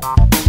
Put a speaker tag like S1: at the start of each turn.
S1: Bye.